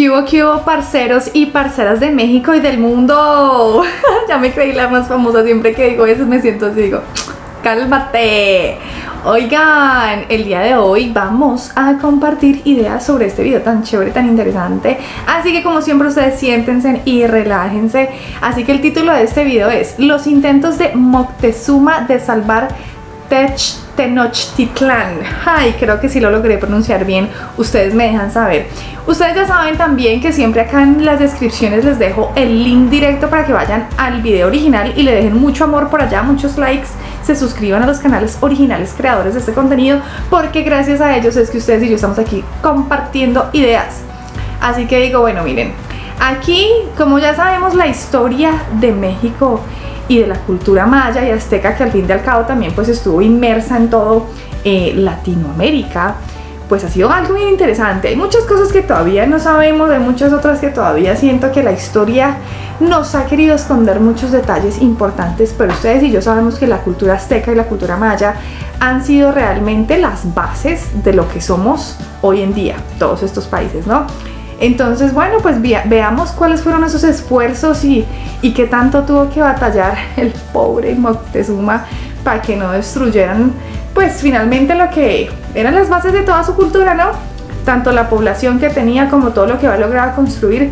¿Qué hubo, parceros y parceras de México y del mundo? ya me creí la más famosa, siempre que digo eso me siento así, digo, cálmate. Oigan, el día de hoy vamos a compartir ideas sobre este video tan chévere, tan interesante. Así que como siempre ustedes siéntense y relájense. Así que el título de este video es Los intentos de Moctezuma de salvar Tech Tenochtitlan. Ay, creo que sí lo logré pronunciar bien. Ustedes me dejan saber. Ustedes ya saben también que siempre acá en las descripciones les dejo el link directo para que vayan al video original y le dejen mucho amor por allá, muchos likes, se suscriban a los canales originales creadores de este contenido, porque gracias a ellos es que ustedes y yo estamos aquí compartiendo ideas. Así que digo, bueno, miren, aquí como ya sabemos la historia de México y de la cultura maya y azteca que al fin y al cabo también pues estuvo inmersa en todo eh, Latinoamérica pues ha sido algo muy interesante. Hay muchas cosas que todavía no sabemos, hay muchas otras que todavía siento que la historia nos ha querido esconder muchos detalles importantes, pero ustedes y yo sabemos que la cultura azteca y la cultura maya han sido realmente las bases de lo que somos hoy en día, todos estos países, ¿no? Entonces, bueno, pues veamos cuáles fueron esos esfuerzos y, y qué tanto tuvo que batallar el pobre Moctezuma para que no destruyeran, pues finalmente lo que eran las bases de toda su cultura, ¿no? Tanto la población que tenía como todo lo que va a lograr construir.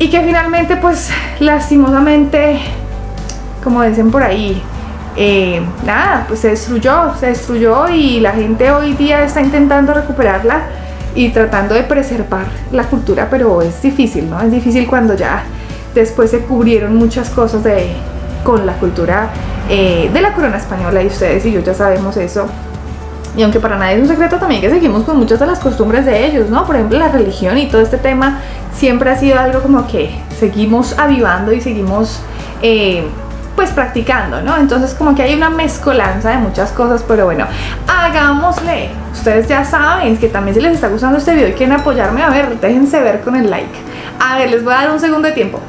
Y que finalmente, pues lastimosamente, como dicen por ahí, eh, nada, pues se destruyó, se destruyó y la gente hoy día está intentando recuperarla y tratando de preservar la cultura, pero es difícil, ¿no? Es difícil cuando ya después se cubrieron muchas cosas de, con la cultura eh, de la corona española y ustedes y yo ya sabemos eso. Y aunque para nadie es un secreto también que seguimos con muchas de las costumbres de ellos, ¿no? Por ejemplo, la religión y todo este tema siempre ha sido algo como que seguimos avivando y seguimos eh, pues practicando, ¿no? Entonces como que hay una mezcolanza de muchas cosas, pero bueno, hagámosle. Ustedes ya saben que también si les está gustando este video y quieren apoyarme, a ver, déjense ver con el like. A ver, les voy a dar un segundo de tiempo.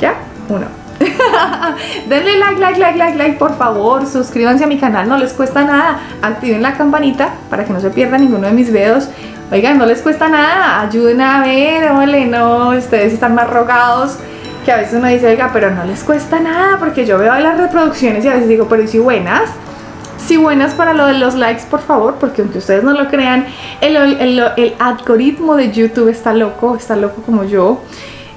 ¿Ya? Uno. Denle like, like, like, like, like, por favor. Suscríbanse a mi canal, no les cuesta nada. Activen la campanita para que no se pierda ninguno de mis videos. Oigan, no les cuesta nada. Ayuden a ver, ole, no, ustedes están más rogados que a veces uno dice, oiga, pero no les cuesta nada, porque yo veo las reproducciones y a veces digo, pero ¿y si buenas? Si buenas para lo de los likes, por favor, porque aunque ustedes no lo crean, el, algoritmo de YouTube está loco, está loco como yo.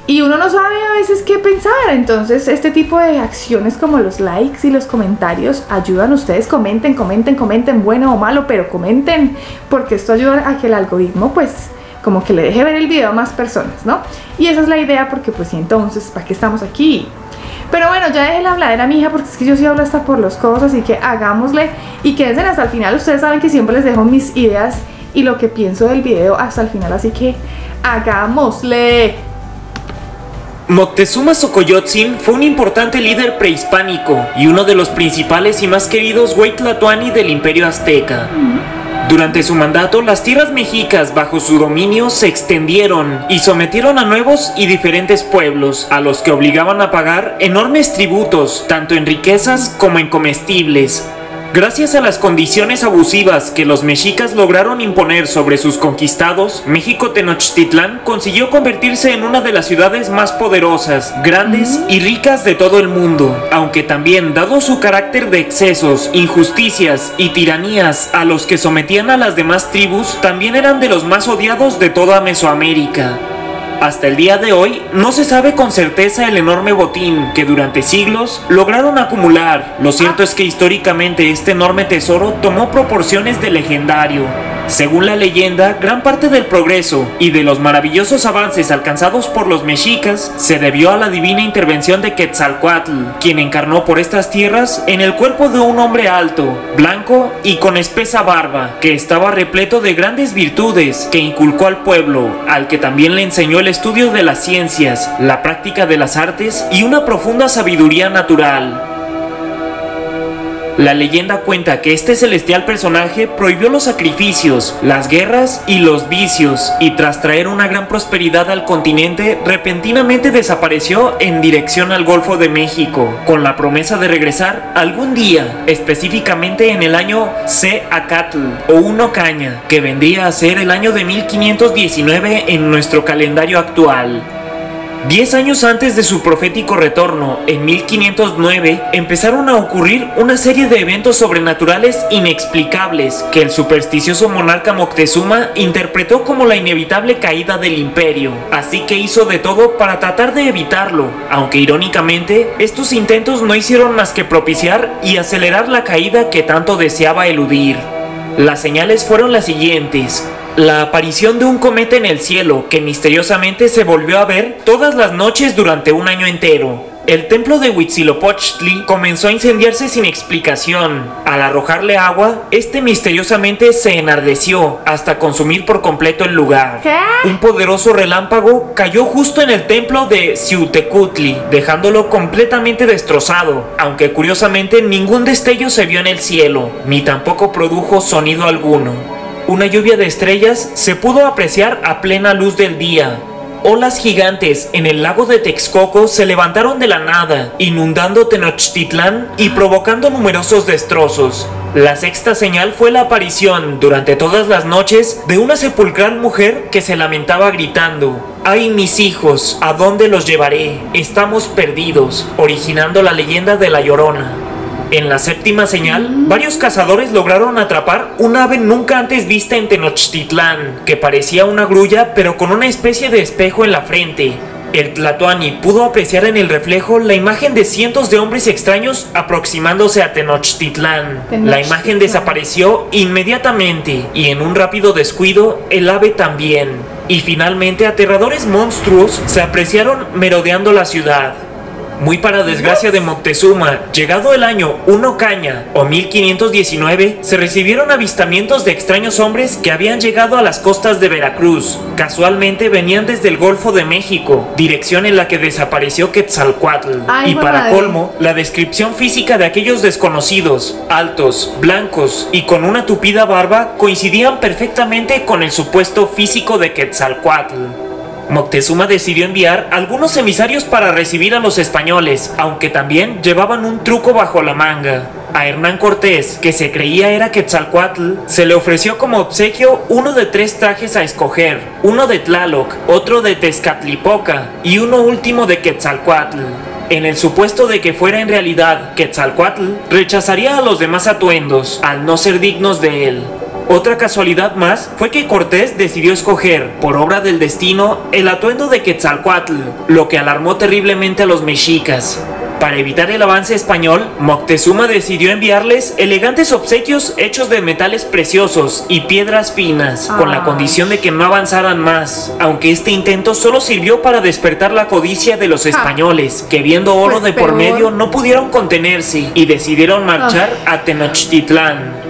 Y uno no sabe a veces qué pensar, entonces este tipo de acciones como los likes y los comentarios ayudan a ustedes, comenten, comenten, comenten, bueno o malo, pero comenten, porque esto ayuda a que el algoritmo pues como que le deje ver el video a más personas, ¿no? Y esa es la idea porque pues sí, entonces, ¿para qué estamos aquí? Pero bueno, ya dejé la habladera, mi hija, porque es que yo sí hablo hasta por los codos, así que hagámosle y quédense hasta el final. Ustedes saben que siempre les dejo mis ideas y lo que pienso del video hasta el final, así que hagámosle. Moctezuma Xocoyotzin fue un importante líder prehispánico y uno de los principales y más queridos Huaytlatoani del imperio azteca. Durante su mandato, las tierras mexicas bajo su dominio se extendieron y sometieron a nuevos y diferentes pueblos, a los que obligaban a pagar enormes tributos, tanto en riquezas como en comestibles, Gracias a las condiciones abusivas que los mexicas lograron imponer sobre sus conquistados, México Tenochtitlán consiguió convertirse en una de las ciudades más poderosas, grandes y ricas de todo el mundo, aunque también dado su carácter de excesos, injusticias y tiranías a los que sometían a las demás tribus, también eran de los más odiados de toda Mesoamérica. Hasta el día de hoy no se sabe con certeza el enorme botín que durante siglos lograron acumular. Lo cierto es que históricamente este enorme tesoro tomó proporciones de legendario. Según la leyenda, gran parte del progreso y de los maravillosos avances alcanzados por los mexicas se debió a la divina intervención de Quetzalcoatl, quien encarnó por estas tierras en el cuerpo de un hombre alto, blanco y con espesa barba, que estaba repleto de grandes virtudes que inculcó al pueblo, al que también le enseñó el estudio de las ciencias, la práctica de las artes y una profunda sabiduría natural. La leyenda cuenta que este celestial personaje prohibió los sacrificios, las guerras y los vicios, y tras traer una gran prosperidad al continente, repentinamente desapareció en dirección al Golfo de México, con la promesa de regresar algún día, específicamente en el año C. Acatl o Uno Caña, que vendría a ser el año de 1519 en nuestro calendario actual. Diez años antes de su profético retorno, en 1509, empezaron a ocurrir una serie de eventos sobrenaturales inexplicables que el supersticioso monarca Moctezuma interpretó como la inevitable caída del imperio, así que hizo de todo para tratar de evitarlo, aunque irónicamente, estos intentos no hicieron más que propiciar y acelerar la caída que tanto deseaba eludir. Las señales fueron las siguientes. La aparición de un cometa en el cielo que misteriosamente se volvió a ver todas las noches durante un año entero. El templo de Huitzilopochtli comenzó a incendiarse sin explicación. Al arrojarle agua, este misteriosamente se enardeció hasta consumir por completo el lugar. ¿Qué? Un poderoso relámpago cayó justo en el templo de Xiutecutli, dejándolo completamente destrozado, aunque curiosamente ningún destello se vio en el cielo, ni tampoco produjo sonido alguno. Una lluvia de estrellas se pudo apreciar a plena luz del día. Olas gigantes en el lago de Texcoco se levantaron de la nada, inundando Tenochtitlán y provocando numerosos destrozos. La sexta señal fue la aparición, durante todas las noches, de una sepulcral mujer que se lamentaba gritando, ¡Ay mis hijos! ¿A dónde los llevaré? Estamos perdidos, originando la leyenda de la Llorona. En la séptima señal, varios cazadores lograron atrapar un ave nunca antes vista en Tenochtitlán, que parecía una grulla pero con una especie de espejo en la frente. El Tlatoani pudo apreciar en el reflejo la imagen de cientos de hombres extraños aproximándose a Tenochtitlán. La imagen desapareció inmediatamente y en un rápido descuido el ave también. Y finalmente aterradores monstruos se apreciaron merodeando la ciudad. Muy para desgracia de Moctezuma, llegado el año 1 Caña o 1519, se recibieron avistamientos de extraños hombres que habían llegado a las costas de Veracruz. Casualmente venían desde el Golfo de México, dirección en la que desapareció Quetzalcoatl. Ay, y para madre. colmo, la descripción física de aquellos desconocidos, altos, blancos y con una tupida barba, coincidían perfectamente con el supuesto físico de Quetzalcoatl. Moctezuma decidió enviar algunos emisarios para recibir a los españoles, aunque también llevaban un truco bajo la manga. A Hernán Cortés, que se creía era Quetzalcoatl, se le ofreció como obsequio uno de tres trajes a escoger, uno de Tlaloc, otro de Tezcatlipoca y uno último de Quetzalcoatl. En el supuesto de que fuera en realidad Quetzalcoatl, rechazaría a los demás atuendos, al no ser dignos de él. Otra casualidad más fue que Cortés decidió escoger, por obra del destino, el atuendo de Quetzalcoatl, lo que alarmó terriblemente a los mexicas. Para evitar el avance español, Moctezuma decidió enviarles elegantes obsequios hechos de metales preciosos y piedras finas, con la Ah. condición de que no avanzaran más, aunque este intento solo sirvió para despertar la codicia de los españoles, que viendo oro Pues de por medio no pudieron contenerse y decidieron marchar a Tenochtitlán.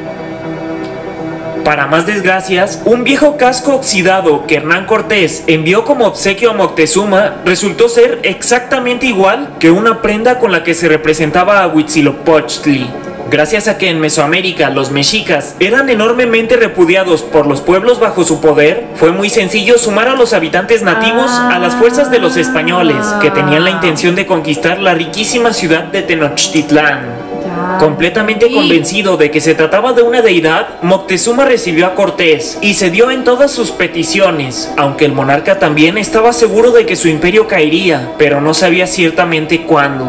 Para más desgracias, un viejo casco oxidado que Hernán Cortés envió como obsequio a Moctezuma resultó ser exactamente igual que una prenda con la que se representaba a Huitzilopochtli. Gracias a que en Mesoamérica los mexicas eran enormemente repudiados por los pueblos bajo su poder, fue muy sencillo sumar a los habitantes nativos a las fuerzas de los españoles, que tenían la intención de conquistar la riquísima ciudad de Tenochtitlán. Completamente Sí. convencido de que se trataba de una deidad, Moctezuma recibió a Cortés y cedió en todas sus peticiones, aunque el monarca también estaba seguro de que su imperio caería, pero no sabía ciertamente cuándo.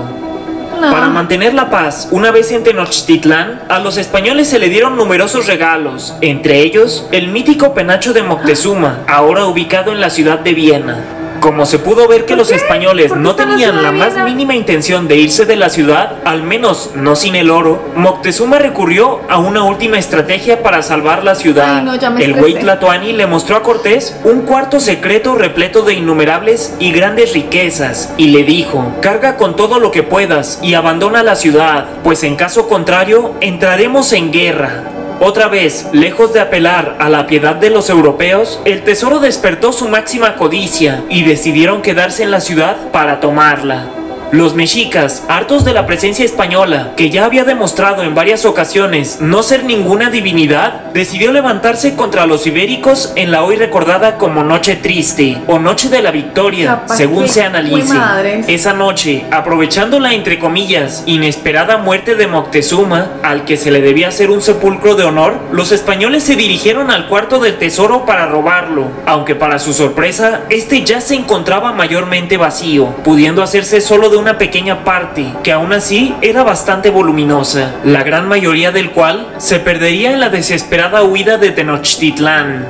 No. Para mantener la paz, una vez en Tenochtitlán, a los españoles se le dieron numerosos regalos, entre ellos el mítico penacho de Moctezuma, ahora ubicado en la ciudad de Viena. Como se pudo ver que ¿Por los españoles ¿Por qué no tenían la más mínima intención de irse de la ciudad, al menos no sin el oro, Moctezuma recurrió a una última estrategia para salvar la ciudad. Ay, no, el güey Tlatoani le mostró a Cortés un cuarto secreto repleto de innumerables y grandes riquezas y le dijo, carga con todo lo que puedas y abandona la ciudad, pues en caso contrario entraremos en guerra. Otra vez, lejos de apelar a la piedad de los europeos, el tesoro despertó su máxima codicia y decidieron quedarse en la ciudad para tomarla. Los mexicas, hartos de la presencia española, que ya había demostrado en varias ocasiones no ser ninguna divinidad, decidió levantarse contra los ibéricos en la hoy recordada como Noche Triste o Noche de la Victoria, Capaz según se analice. Esa noche, aprovechando la entre comillas inesperada muerte de Moctezuma, al que se le debía hacer un sepulcro de honor, los españoles se dirigieron al cuarto del tesoro para robarlo, aunque para su sorpresa, este ya se encontraba mayormente vacío, pudiendo hacerse solo de una pequeña parte, que aún así era bastante voluminosa, la gran mayoría del cual se perdería en la desesperada huida de Tenochtitlán.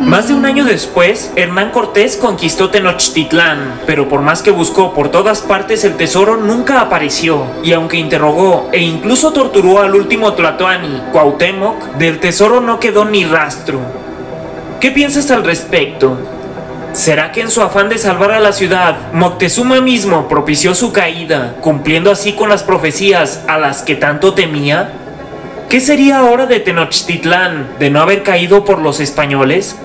Más de un año después, Hernán Cortés conquistó Tenochtitlán, pero por más que buscó por todas partes el tesoro nunca apareció, y aunque interrogó e incluso torturó al último Tlatoani, Cuauhtémoc, del tesoro no quedó ni rastro. ¿Qué piensas al respecto? ¿Será que en su afán de salvar a la ciudad, Moctezuma mismo propició su caída, cumpliendo así con las profecías a las que tanto temía? ¿Qué sería ahora de Tenochtitlán de no haber caído por los españoles?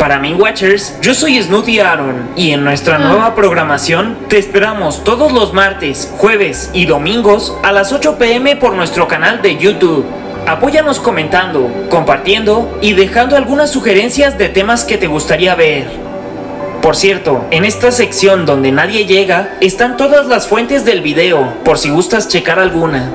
Para mí, Watchers, yo soy Snooty Aaron y en nuestra nueva programación te esperamos todos los martes, jueves y domingos a las 8 pm por nuestro canal de YouTube. Apóyanos comentando, compartiendo y dejando algunas sugerencias de temas que te gustaría ver. Por cierto, en esta sección donde nadie llega están todas las fuentes del video, por si gustas checar alguna.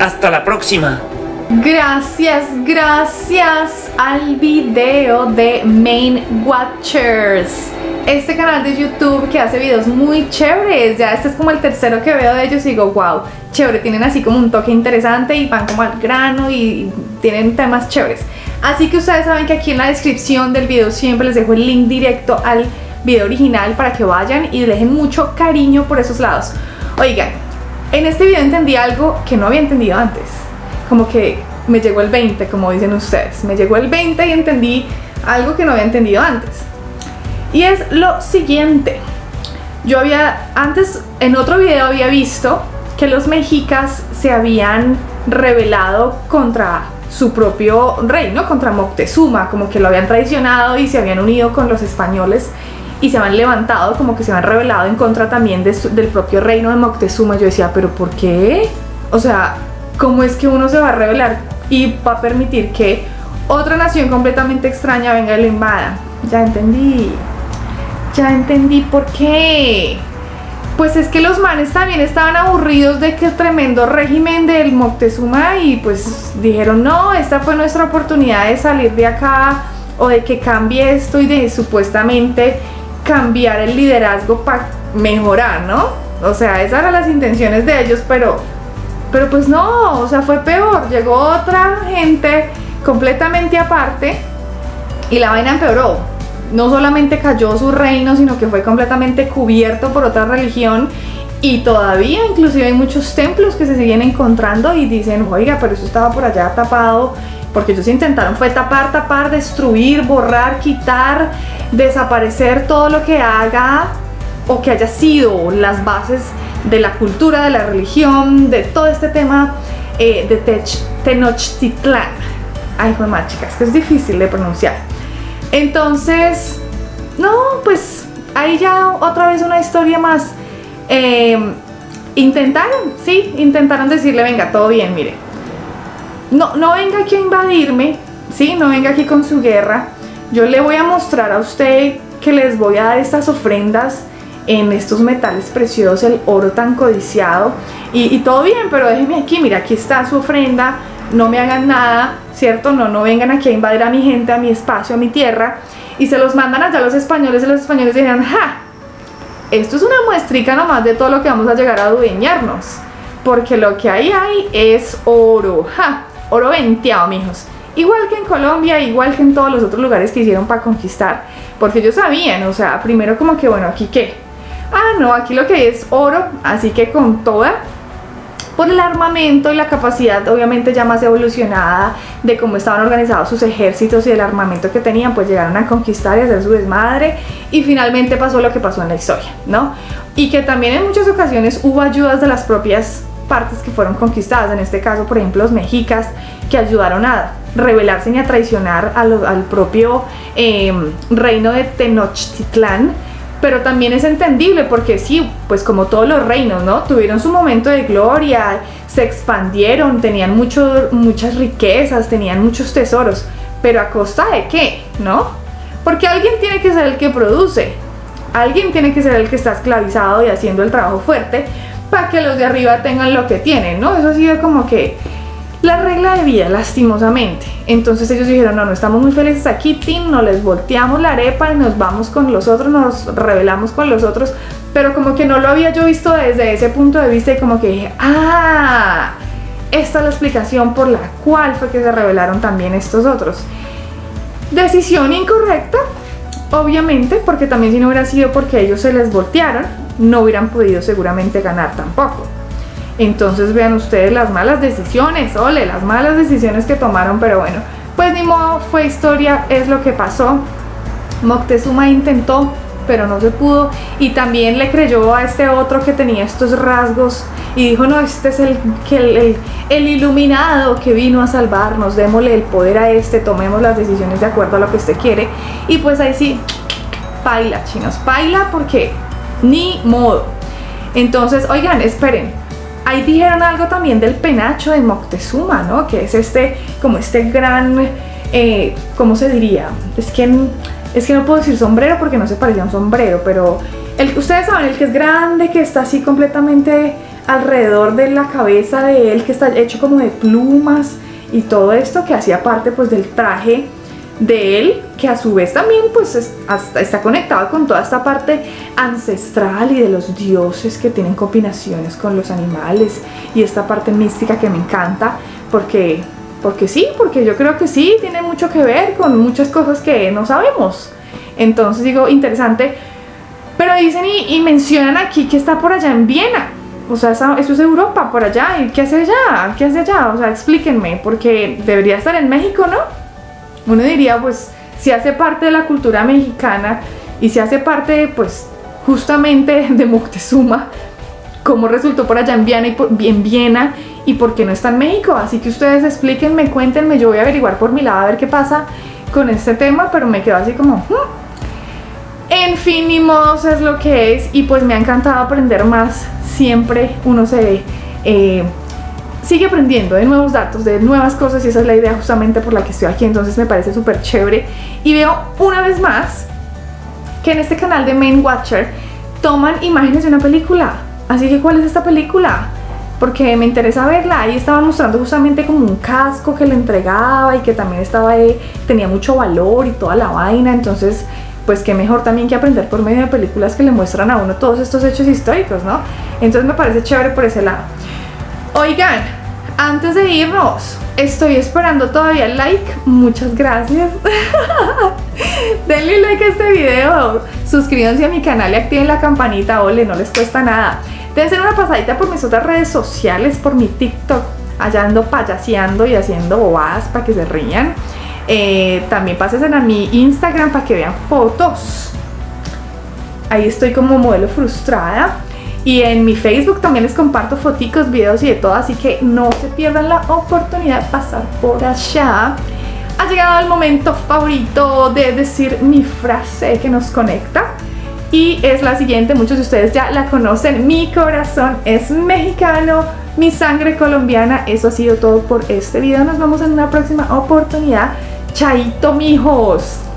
Hasta la próxima. Gracias, gracias al video de Main Watchers. Este canal de YouTube que hace videos muy chéveres. Ya este es como el tercero que veo de ellos y digo, wow, chévere. Tienen así como un toque interesante y van como al grano y tienen temas chéveres. Así que ustedes saben que aquí en la descripción del video siempre les dejo el link directo al video original para que vayan y dejen mucho cariño por esos lados. Oigan, en este video entendí algo que no había entendido antes. Como que me llegó el 20, como dicen ustedes. Me llegó el 20 y entendí algo que no había entendido antes. Y es lo siguiente. Yo había, antes en otro video había visto que los mexicas se habían rebelado contra su propio rey, ¿no? Contra Moctezuma, como que lo habían traicionado y se habían unido con los españoles y se habían levantado, como que se habían rebelado en contra también del propio reino de Moctezuma. Yo decía, pero ¿por qué? O sea, ¿cómo es que uno se va a rebelar y va a permitir que otra nación completamente extraña venga y lo invada? Ya entendí. Ya entendí por qué. Pues es que los manes también estaban aburridos de que el tremendo régimen del Moctezuma y pues dijeron, no, esta fue nuestra oportunidad de salir de acá o de que cambie esto y de supuestamente cambiar el liderazgo para mejorar, ¿no? O sea, esas eran las intenciones de ellos, pero, pero pues no, o sea, fue peor. Llegó otra gente completamente aparte y la vaina empeoró. No solamente cayó su reino, sino que fue completamente cubierto por otra religión. Y todavía inclusive hay muchos templos que se siguen encontrando y dicen, oiga, pero eso estaba por allá tapado. Porque ellos intentaron fue tapar, tapar, destruir, borrar, quitar, desaparecer todo lo que haga o que haya sido las bases de la cultura, de la religión, de todo este tema eh, de Tenochtitlán. Ay, fue más chicas, que es difícil de pronunciar. Entonces, no, pues ahí ya otra vez una historia más. Eh, intentaron, sí, intentaron decirle, venga, todo bien, mire. No, no venga aquí a invadirme, sí, no venga aquí con su guerra. Yo le voy a mostrar a usted que les voy a dar estas ofrendas en estos metales preciosos, el oro tan codiciado. Y, y todo bien, pero déjeme aquí, mira, aquí está su ofrenda, no me hagan nada, ¿cierto? No, no vengan aquí a invadir a mi gente, a mi espacio, a mi tierra. Y se los mandan allá los españoles y los españoles dirán, ¡ja! Esto es una muestrica nomás de todo lo que vamos a llegar a adueñarnos. Porque lo que ahí hay es oro, ¡ja! Oro venteado, mijos. Igual que en Colombia, igual que en todos los otros lugares que hicieron para conquistar. Porque ellos sabían, o sea, primero como que, bueno, aquí qué. Ah, no, aquí lo que hay es oro, así que con toda, por el armamento y la capacidad obviamente ya más evolucionada de cómo estaban organizados sus ejércitos y el armamento que tenían, pues llegaron a conquistar y hacer su desmadre y finalmente pasó lo que pasó en la historia, ¿no? Y que también en muchas ocasiones hubo ayudas de las propias partes que fueron conquistadas, en este caso por ejemplo los mexicas que ayudaron a rebelarse y a traicionar al propio em, reino de Tenochtitlán, pero también es entendible porque sí, pues como todos los reinos, ¿no? Tuvieron su momento de gloria, se expandieron, tenían muchas riquezas, tenían muchos tesoros, pero a costa de qué, ¿no? Porque alguien tiene que ser el que produce, alguien tiene que ser el que está esclavizado y haciendo el trabajo fuerte para que los de arriba tengan lo que tienen, ¿no? Eso ha sido como que la regla de vida, lastimosamente. Entonces ellos dijeron, no, no estamos muy felices aquí, Tim, no les volteamos la arepa y nos vamos con los otros, nos rebelamos con los otros, pero como que no lo había yo visto desde ese punto de vista y como que dije, ah, esta es la explicación por la cual fue que se rebelaron también estos otros. Decisión incorrecta, obviamente, porque también si no hubiera sido porque ellos se les voltearon, no hubieran podido seguramente ganar tampoco. Entonces vean ustedes las malas decisiones, ole, las malas decisiones que tomaron, pero bueno, pues ni modo, fue historia, es lo que pasó. Moctezuma intentó, pero no se pudo. Y también le creyó a este otro que tenía estos rasgos y dijo, no, este es el, el, el, iluminado que vino a salvarnos, démosle el poder a este, tomemos las decisiones de acuerdo a lo que usted quiere. Y pues ahí sí, paila, chinos, paila porque ni modo. Entonces, oigan, esperen, Ahí dijeron algo también del penacho de Moctezuma, ¿no? Que es este, como este gran, eh, ¿cómo se diría? Es que, es que no puedo decir sombrero porque no se parecía a un sombrero, pero el, ustedes saben, el que es grande, que está así completamente alrededor de la cabeza de él, que está hecho como de plumas y todo esto que hacía parte pues del traje de él, que a su vez también pues está conectado con toda esta parte ancestral y de los dioses que tienen combinaciones con los animales y esta parte mística que me encanta porque, porque sí, porque yo creo que sí, tiene mucho que ver con muchas cosas que no sabemos. Entonces digo, interesante. Pero dicen y, mencionan aquí que está por allá en Viena. O sea, eso es Europa, por allá. ¿Y qué hace allá? ¿Qué hace allá? O sea, explíquenme, porque debería estar en México, ¿no? Uno diría, pues, si hace parte de la cultura mexicana y si hace parte, pues, justamente de Moctezuma, cómo resultó por allá en Viena y por, en Viena y por qué no está en México. Así que ustedes explíquenme, cuéntenme, yo voy a averiguar por mi lado a ver qué pasa con este tema, pero me quedo así como... Hmm". En fin, ni modos es lo que es y pues me ha encantado aprender más. Siempre uno se... Eh, sigue aprendiendo de nuevos datos, de nuevas cosas y esa es la idea justamente por la que estoy aquí, entonces me parece súper chévere. Y veo una vez más que en este canal de Main Watcher toman imágenes de una película. Así que, ¿cuál es esta película? Porque me interesa verla. Ahí estaban mostrando justamente como un casco que le entregaba y que también estaba ahí, tenía mucho valor y toda la vaina. Entonces, pues qué mejor también que aprender por medio de películas que le muestran a uno todos estos hechos históricos, ¿no? Entonces me parece chévere por ese lado. Oigan, antes de irnos, estoy esperando todavía el like. Muchas gracias. Denle like a este video, suscríbanse a mi canal y activen la campanita, ole, no les cuesta nada. Dense una pasadita por mis otras redes sociales, por mi TikTok. Allá ando payaseando y haciendo bobadas para que se rían. Eh, también pasen a mi Instagram para que vean fotos. Ahí estoy como modelo frustrada. Y en mi Facebook también les comparto foticos, videos y de todo, así que no se pierdan la oportunidad de pasar por allá. Ha llegado el momento favorito de decir mi frase que nos conecta. Y es la siguiente, muchos de ustedes ya la conocen. Mi corazón es mexicano, mi sangre colombiana. Eso ha sido todo por este video. Nos vemos en una próxima oportunidad. Chaito, mijos.